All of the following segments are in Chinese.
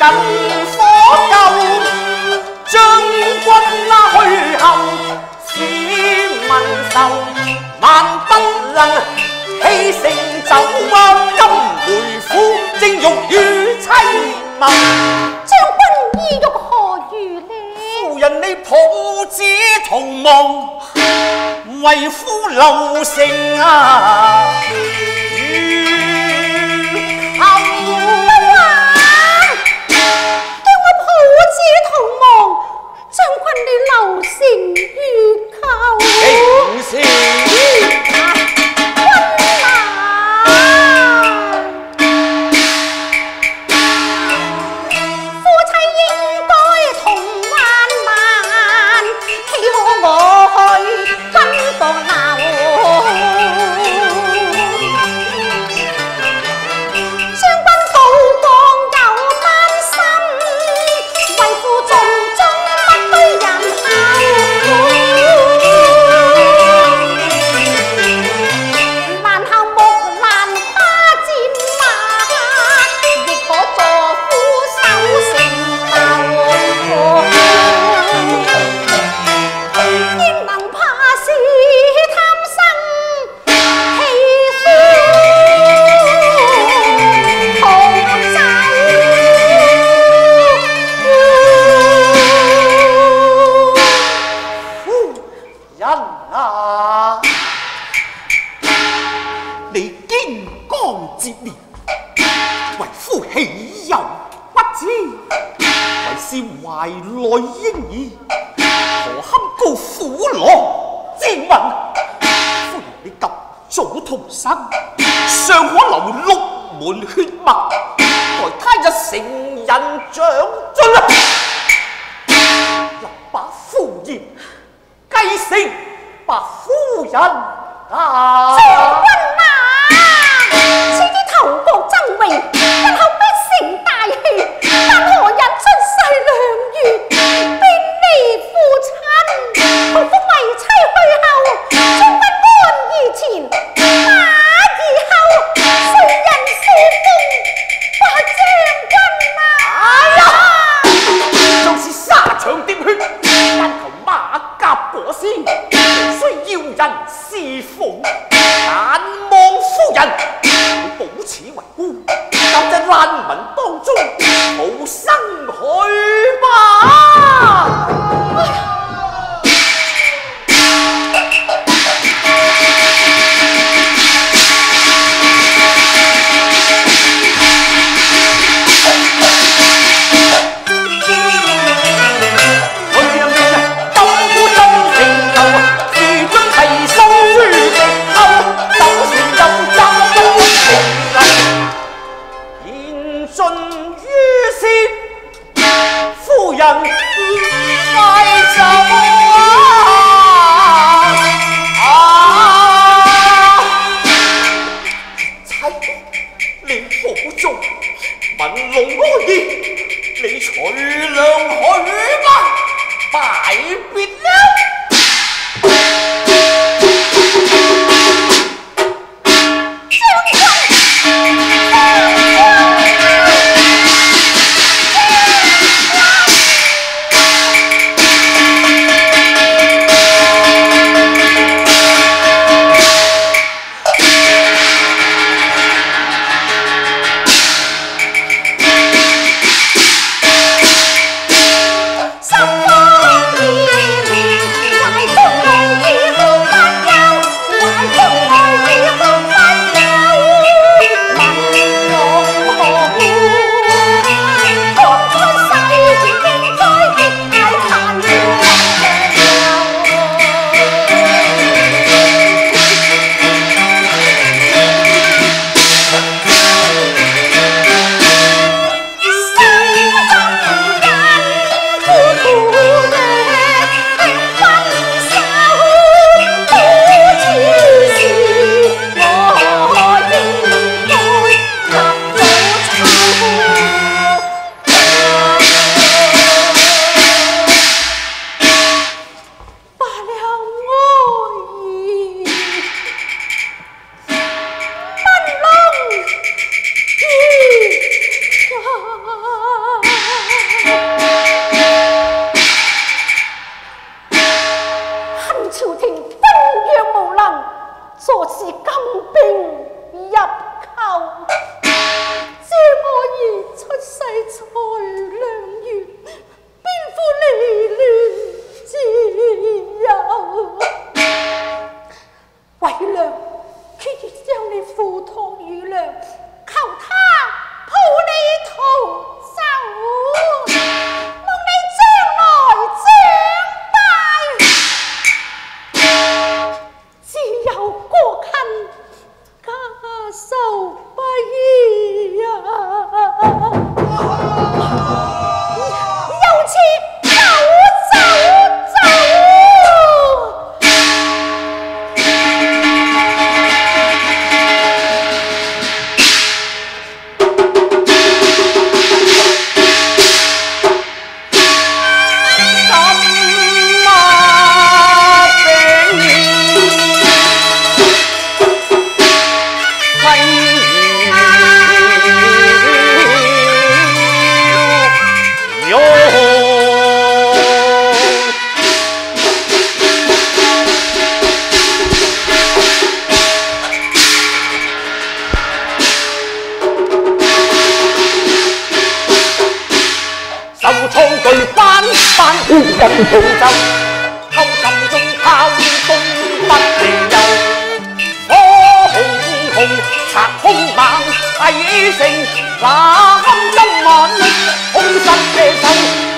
近火救将军拉去后始民愁万不能牺牲酒啊今回府正欲与妻谋。将军衣欲何如呢？夫人你抱子同谋为夫留成啊。跟你留成血扣。成人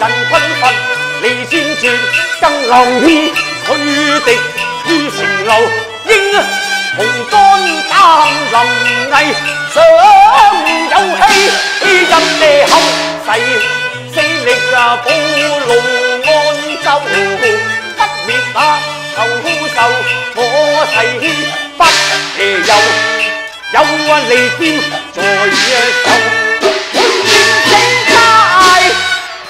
人困乏离先绝，更留意退敌于城楼，应红肝担临危，尚有气，因夜后誓死力啊保龙安州，不灭那仇仇，我誓不夜游，有啊利剑在手。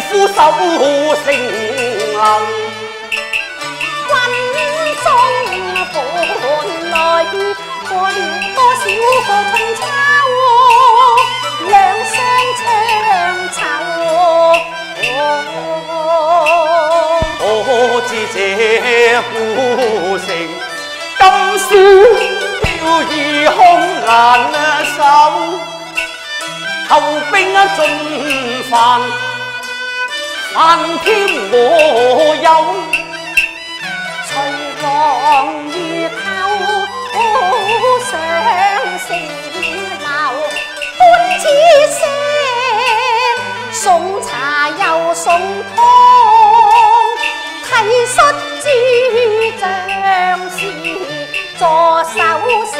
夫守城楼，军中本来过了多少个春秋，两相长愁。我知这孤城今宵飘逸空难守，后兵啊尽犯，犯添我忧。随浪雨透上城楼，欢此声，送茶又送汤。提率诸将士坐守城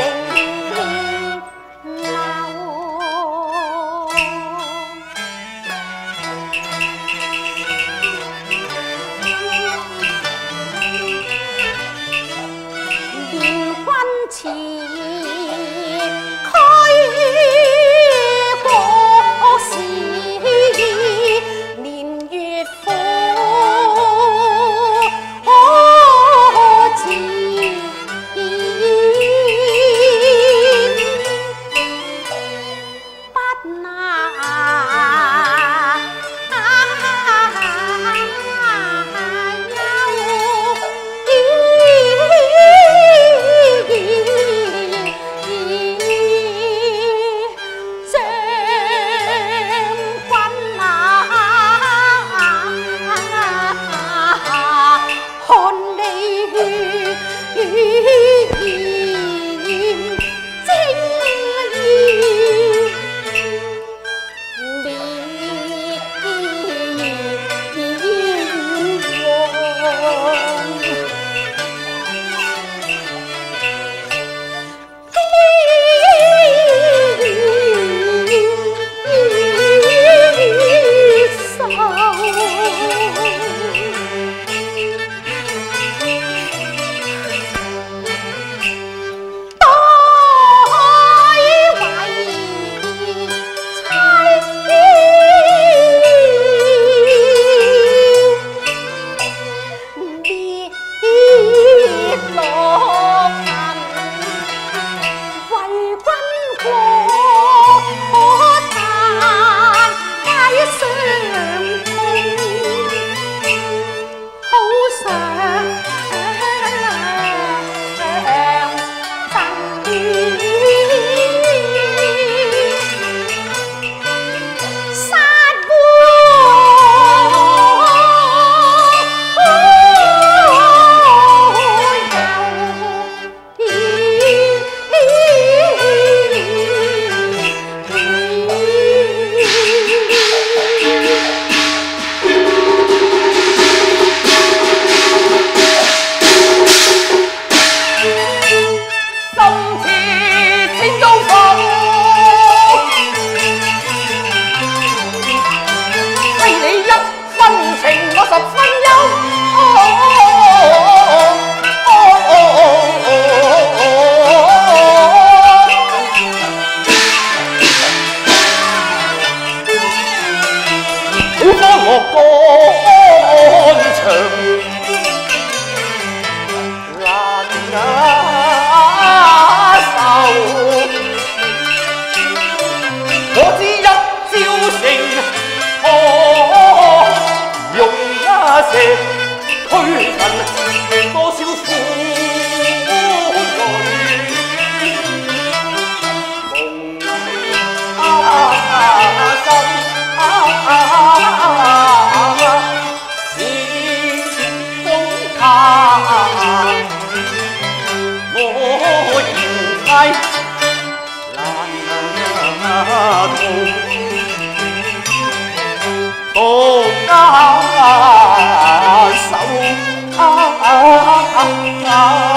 Oh.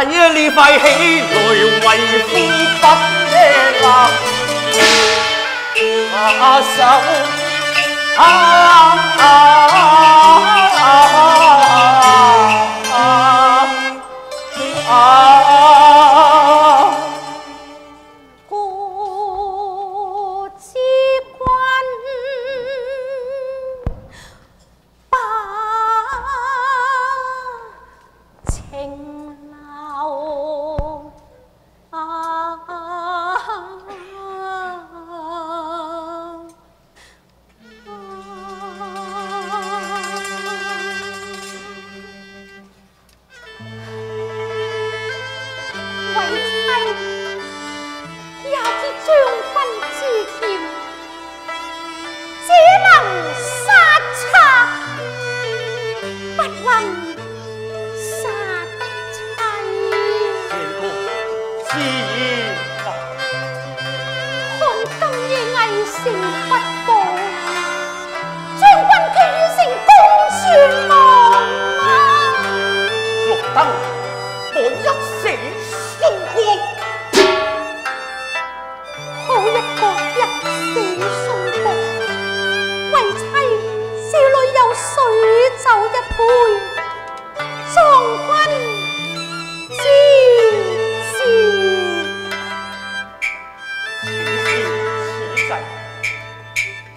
啊！你快起来，为夫不力下啊！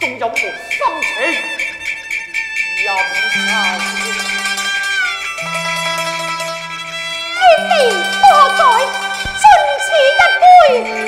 仲有无心情任茶宴免多尽此一杯。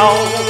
Oh.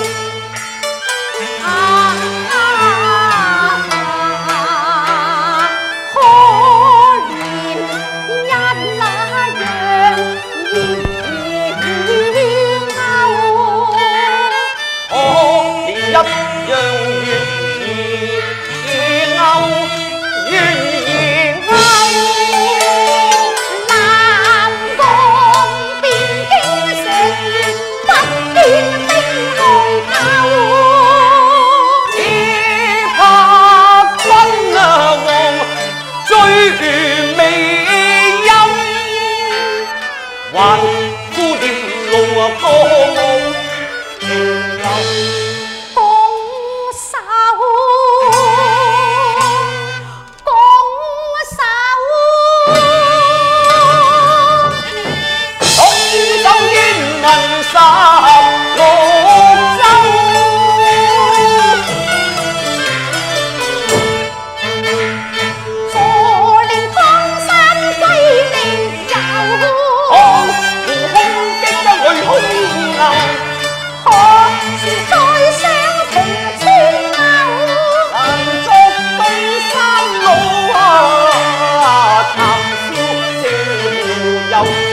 情。